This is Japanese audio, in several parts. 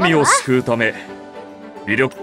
民を救うため魅力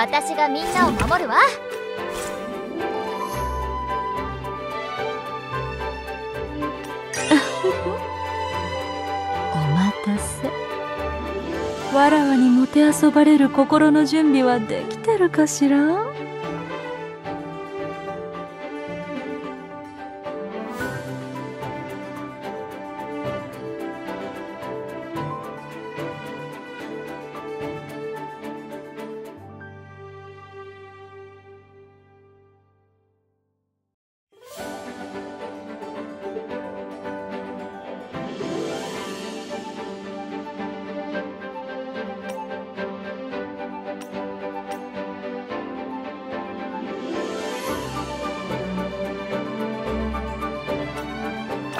私がみんなを守るわ。お待たせ。わらわにもてあそばれる心の準備はできてるかしら？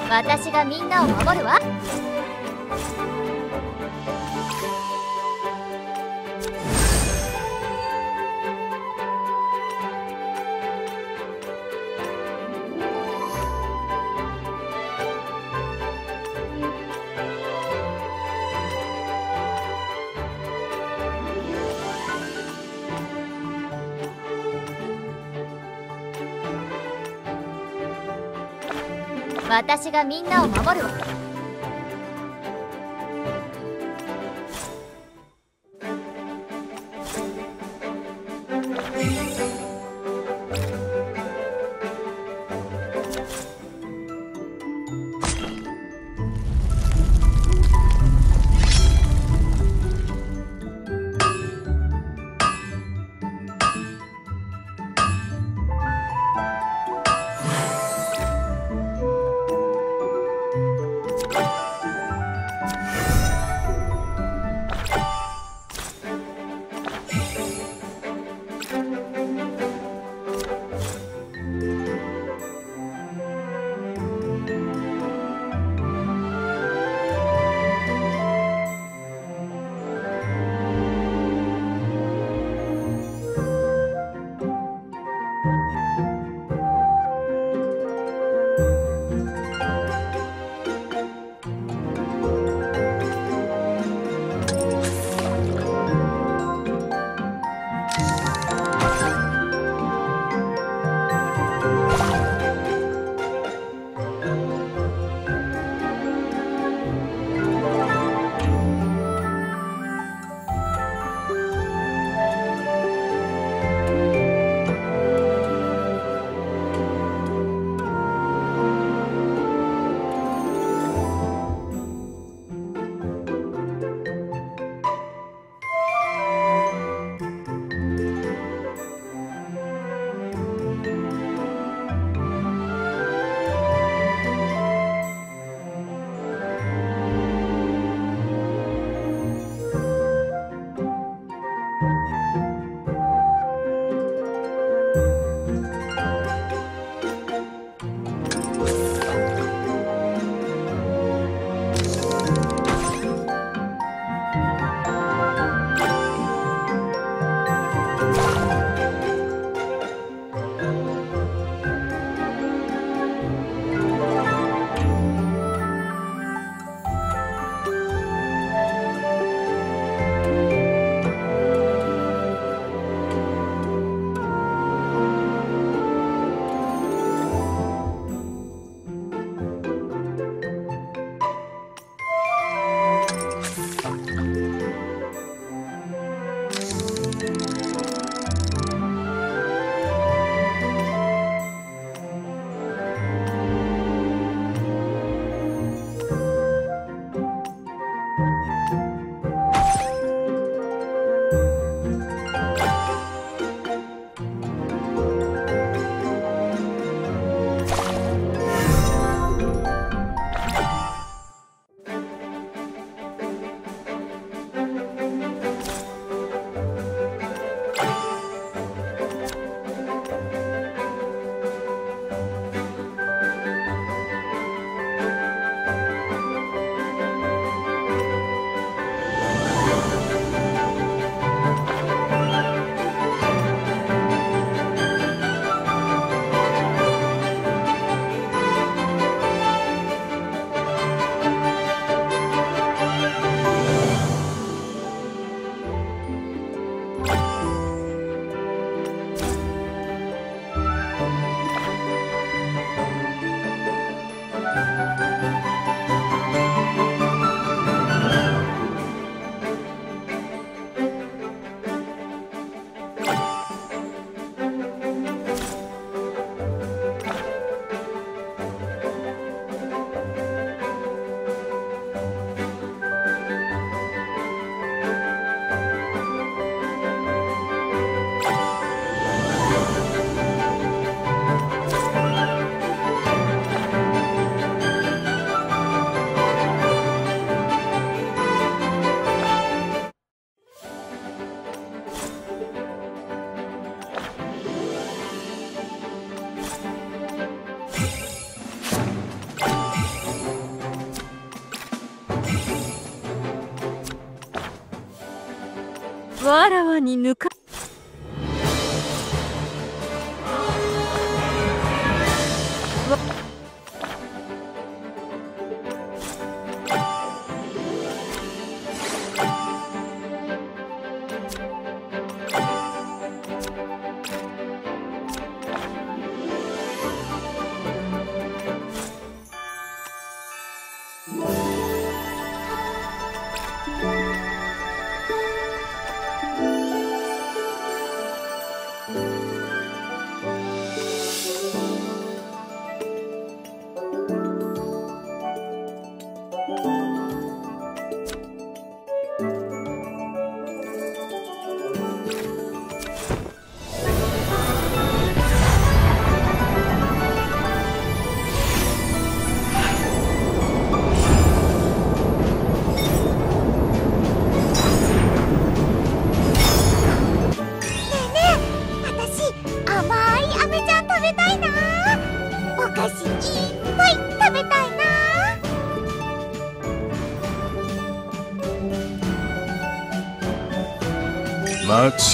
私がみんなを守るわ。私がみんなを守るわ。に抜か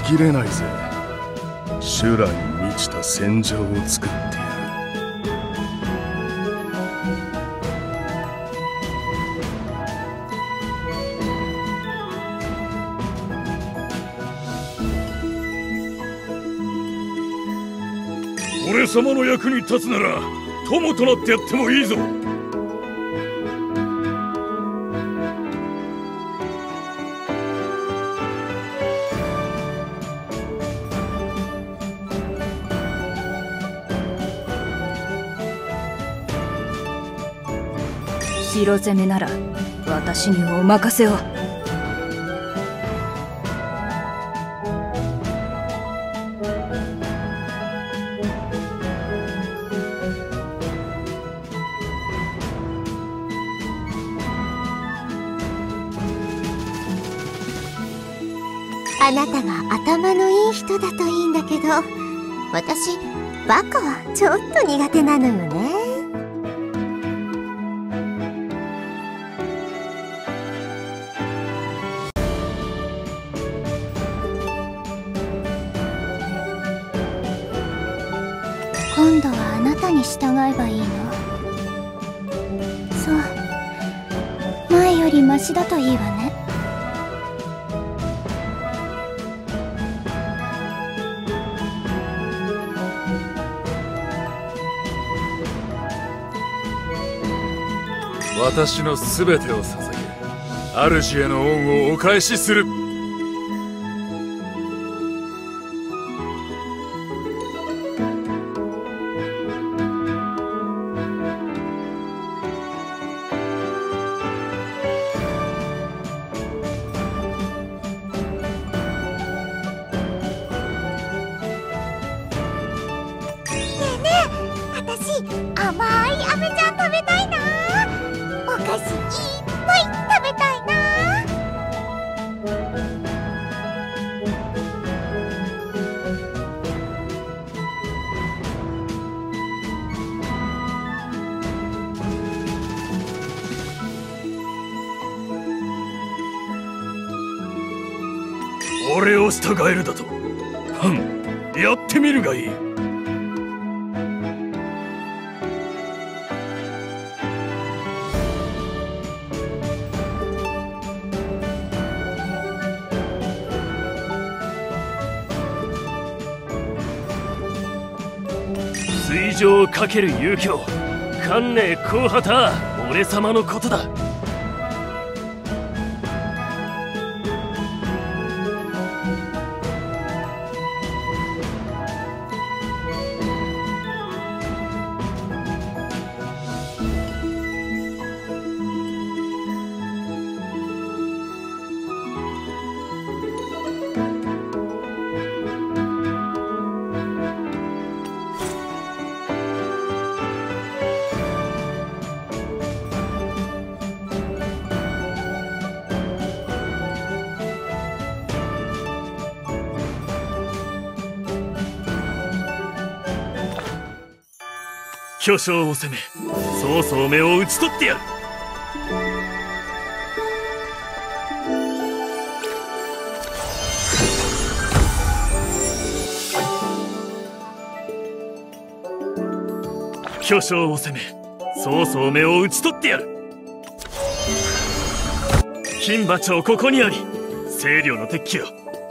きれないぜ。修羅に満ちた戦場を作ってやる。俺様の役に立つなら友となってやってもいいぞ。城攻めなら私にお任せを。あなたが頭のいい人だといいんだけど私バカはちょっと苦手なのよね。私の全てを捧げ主への恩をお返しする。ける勇気を。観念後旗俺様のことだ。巨匠を攻め曹操目を討ち取ってやる。巨匠を攻め曹操目を討ち取ってやる。金馬町ここにあり清涼の敵機を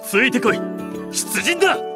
ついてこい。出陣だ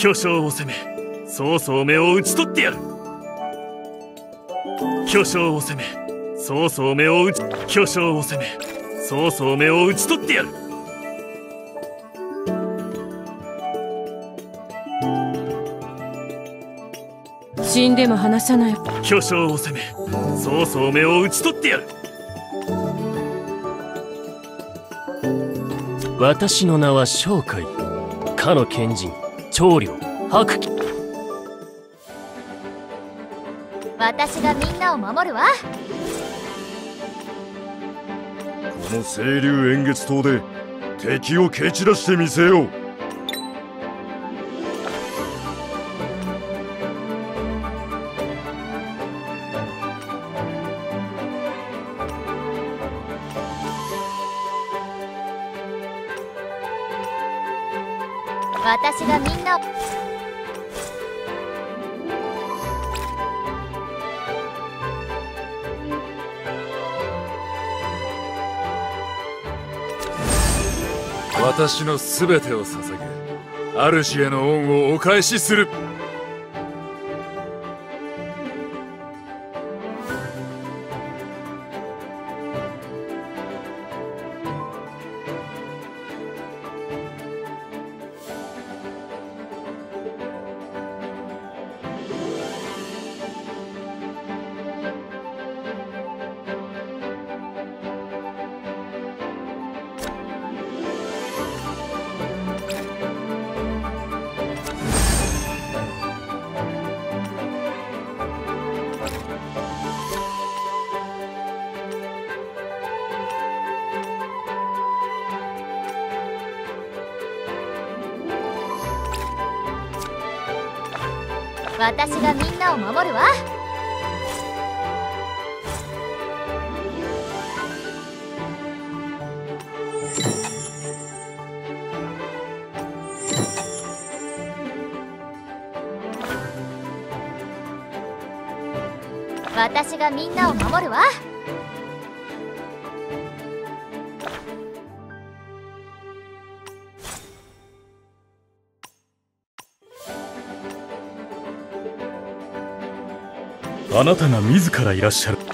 巨匠を攻め曹操目を討ち取ってやる。巨匠を攻め曹操目を討ち巨匠を攻め曹操目を討ち取ってやる。死んでも話さない。巨匠を攻め曹操目を討ち取ってやる。私の名は商海かの賢人長領白騎私がみんなを守るわ。この清流円月島で敵を蹴散らしてみせよう私がみんな私の全てを捧げ主への恩をお返しする。私がみんなを守るわ。あなたが自らいらっしゃる。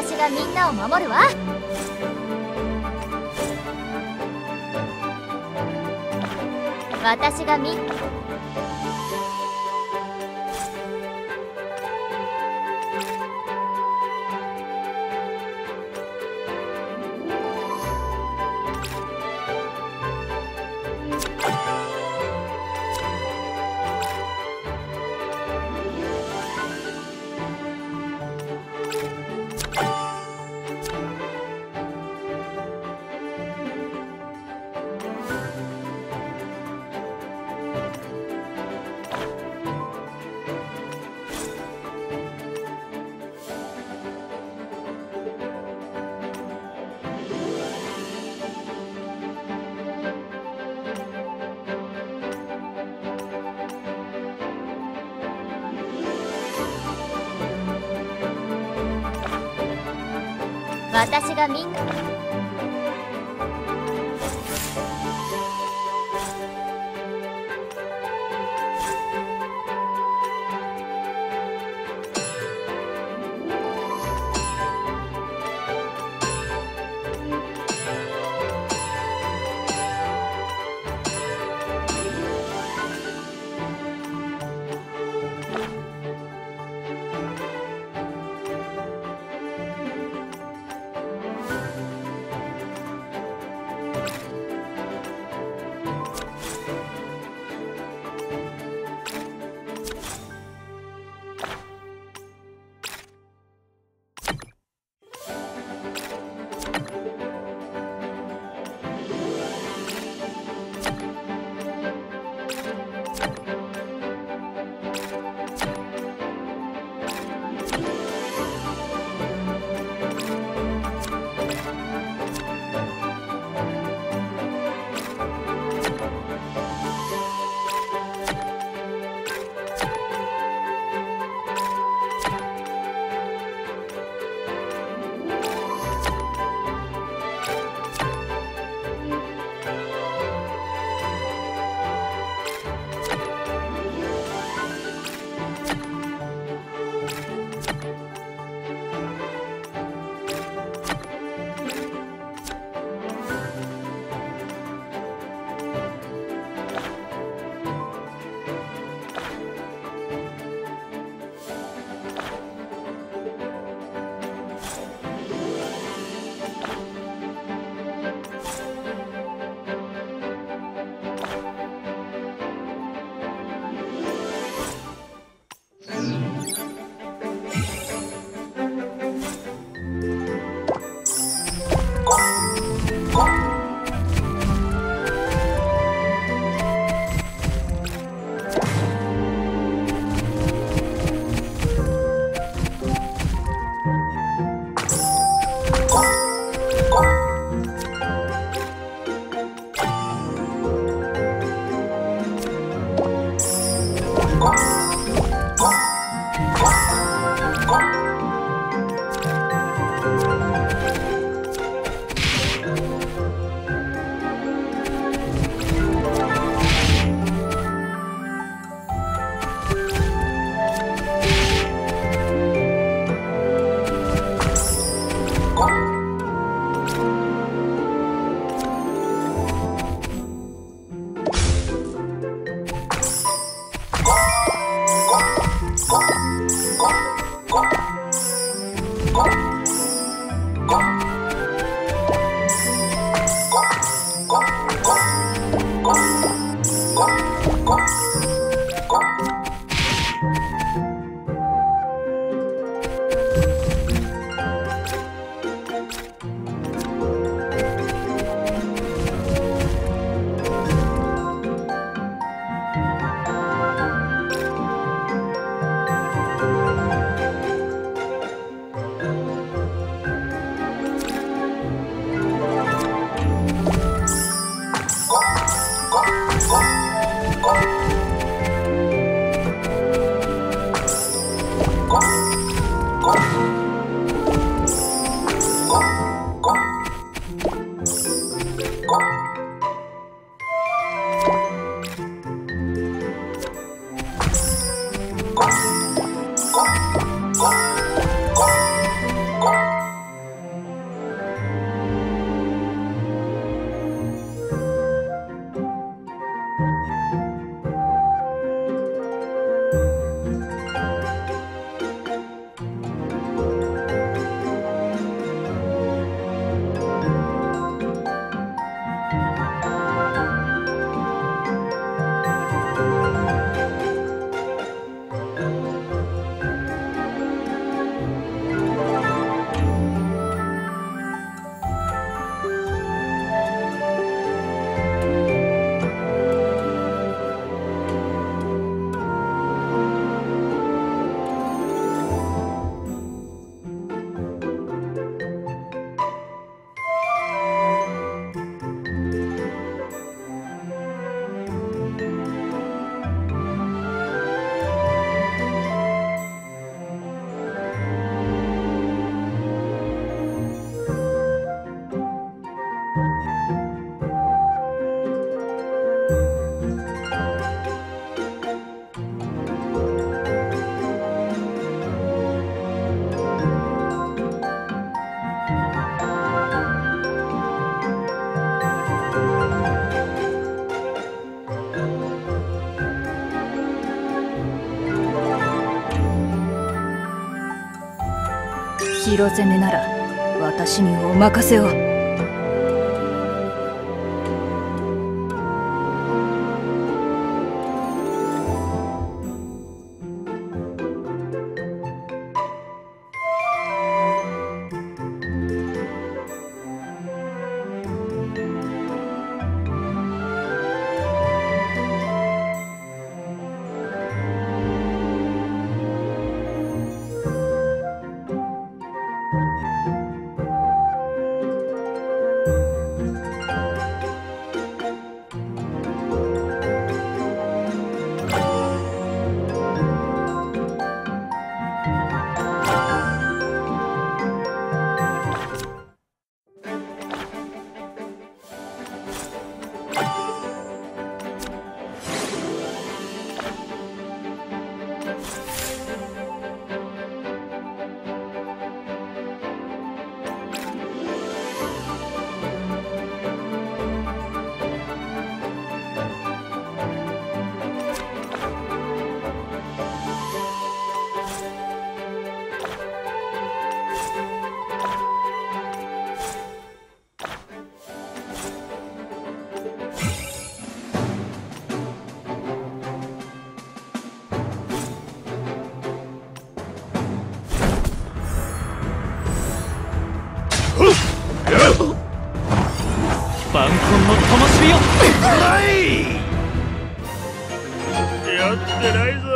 私がみんなを守るわ。私がみん私がみんな城攻めなら私にお任せを。やっ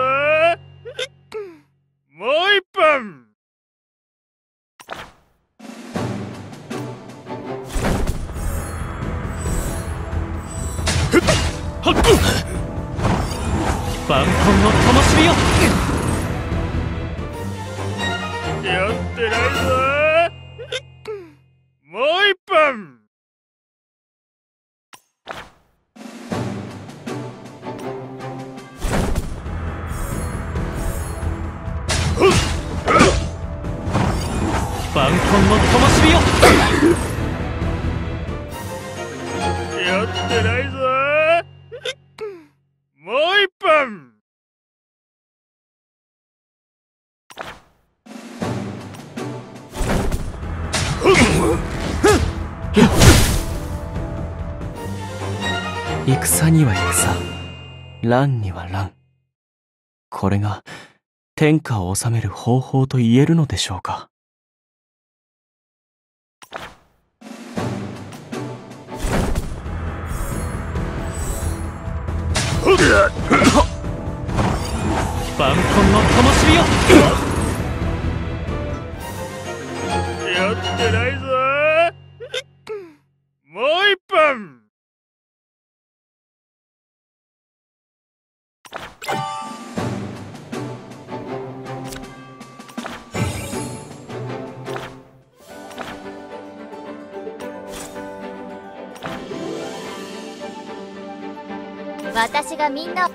乱には乱。これが天下を治める方法と言えるのでしょうか。晩婚の灯火よやってないぞ私がみんなを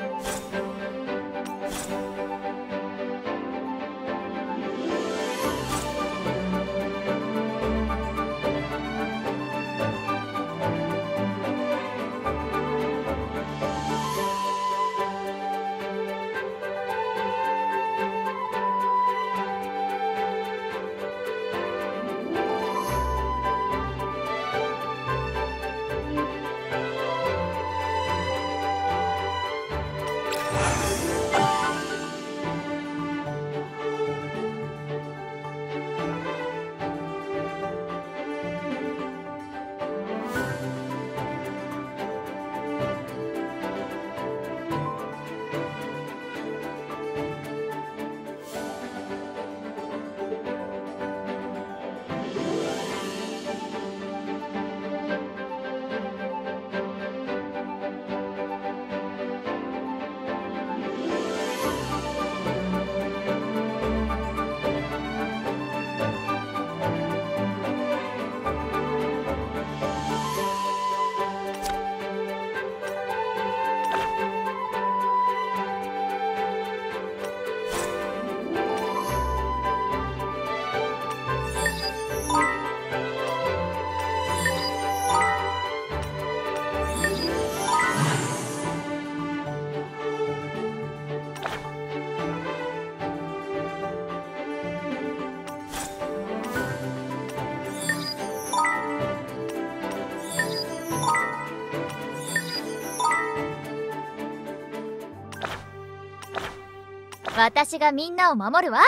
私がみんなを守るわ。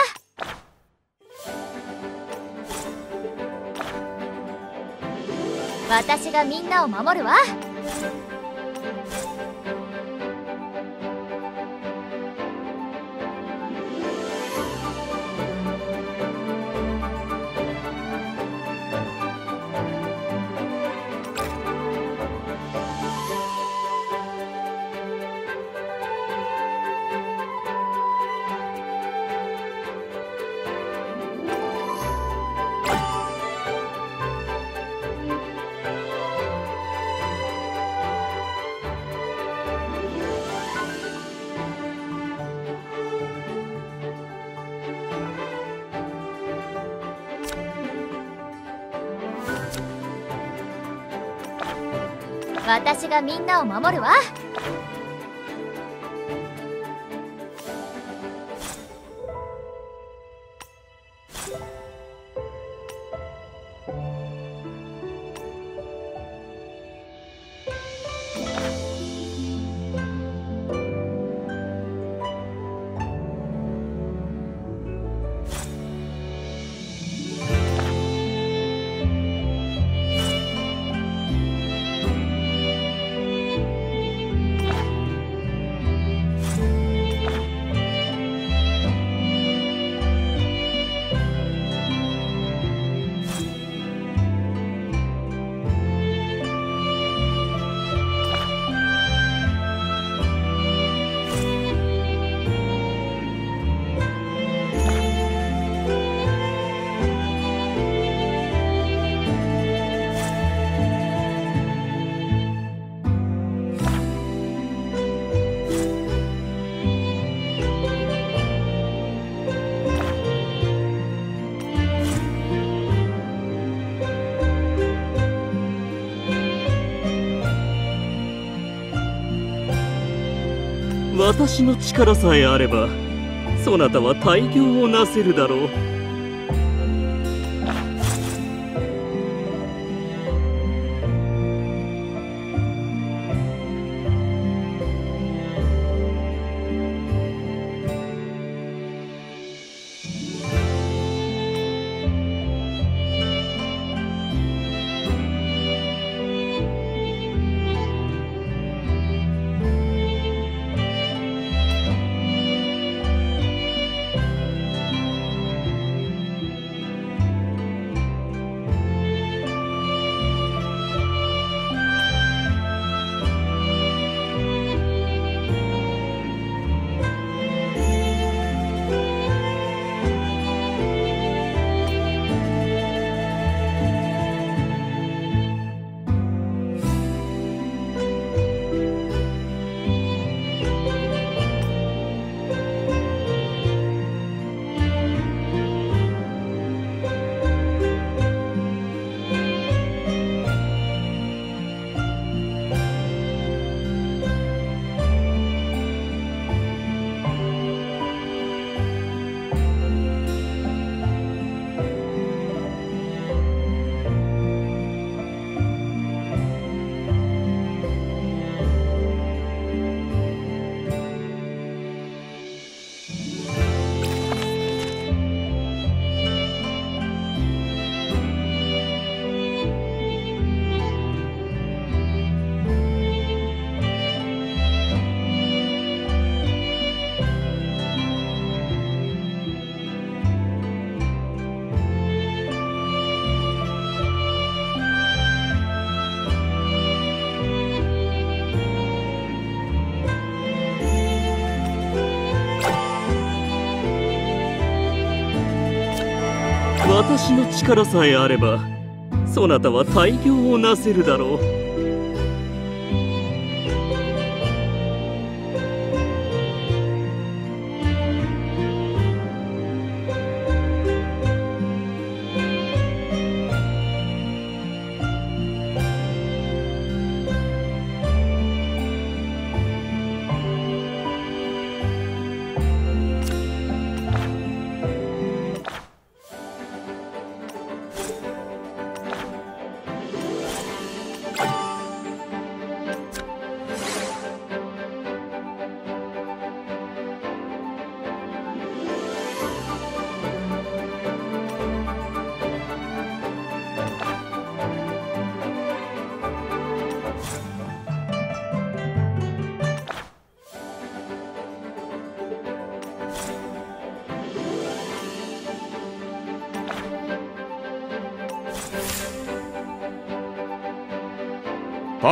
私がみんなを守るわ。私がみんなを守るわ。私の力さえあればそなたは大業をなせるだろう。の力さえあればそなたは大業をなせるだろう。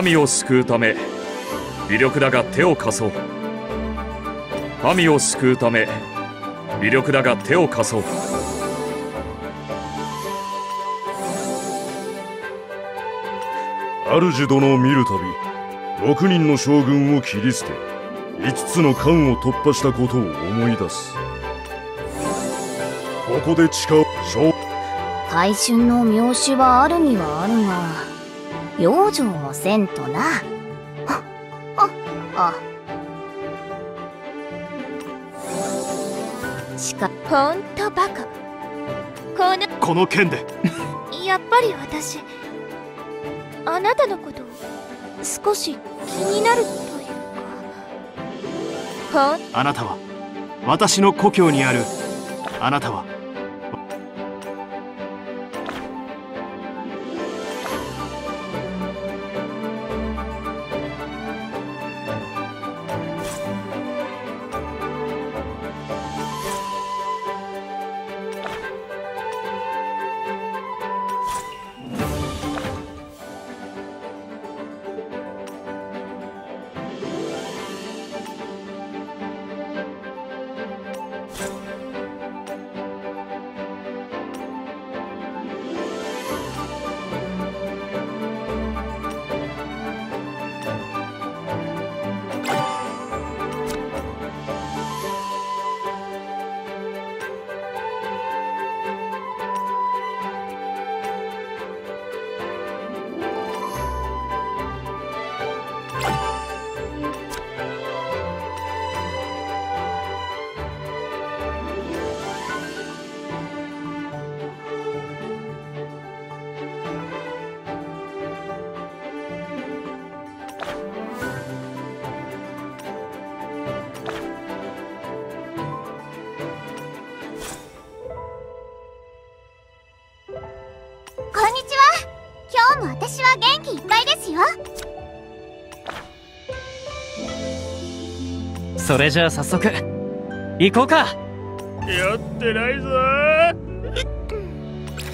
民を救うため微力だが手を貸そう。民を救うため微力だが手を貸そう。主殿を見るたび6人の将軍を切り捨て5つの関を突破したことを思い出す。ここで誓う。将回春の妙手はあるにはあるが養生もせんとな。あああ。しかほんとバカ。このこの件で。やっぱり私あなたのこと少し気になるというか。ほんあなたは私の故郷にあるあなたはそれじゃあ早速行こうか。やってないぞ。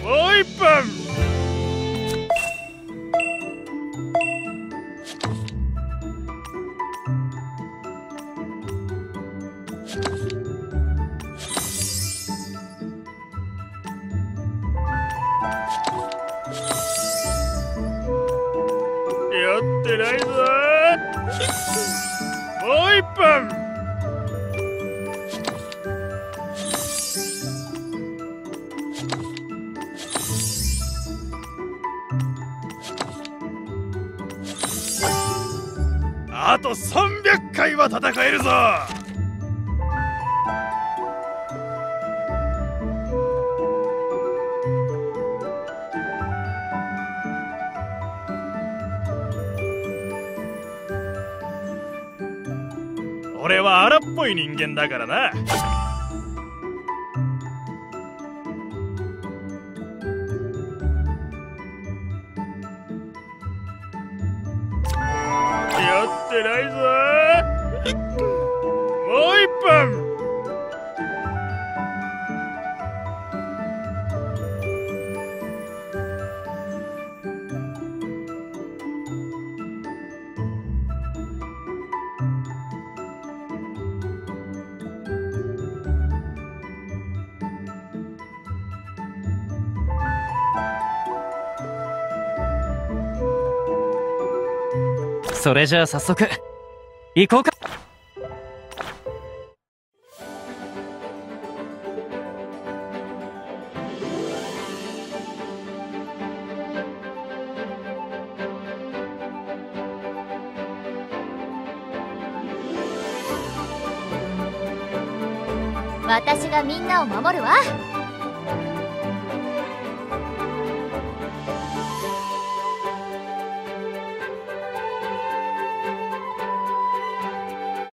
もう一本。俺は荒っぽい人間だからな。それじゃあ早速行こうか。私がみんなを守るわ。